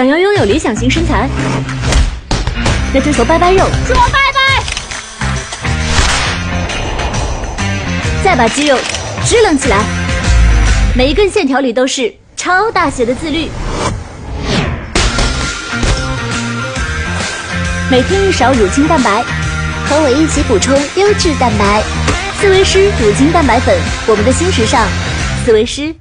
想要拥有理想型身材，那就求拜拜肉，说拜拜，再把肌肉支棱起来，每一根线条里都是超大写的自律。每天一勺乳清蛋白，和我一起补充优质蛋白。思维师乳清蛋白粉，我们的新时尚，思维师。